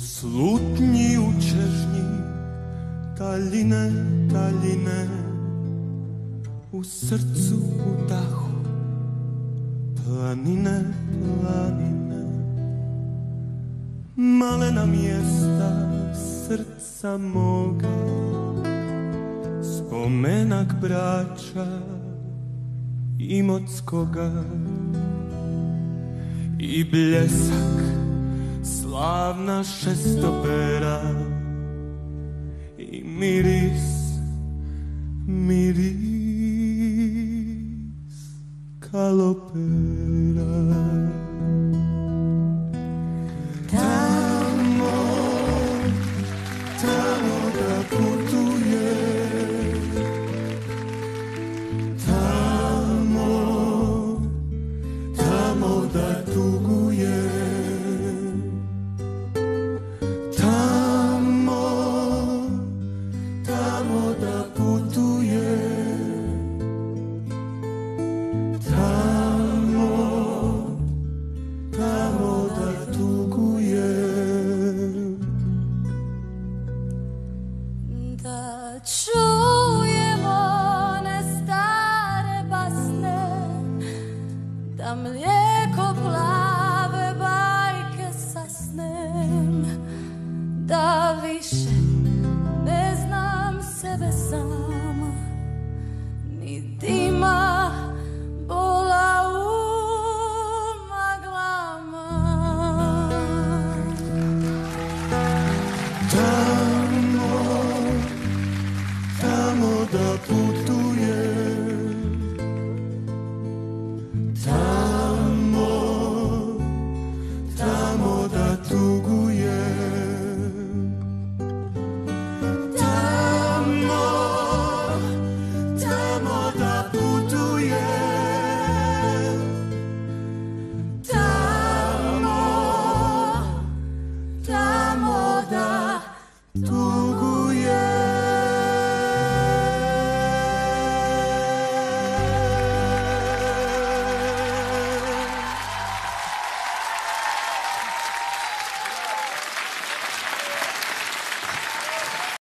Slutni učežni Taline, taline U srcu, u dahu Planine, planine. Malena mjesta Srca moga Spomenak brača Imotskoga I bljesak Slavna šestopera i miris, miris kalopera. Tamo, tamo da putuje, tamo, tamo da tuguje. 的住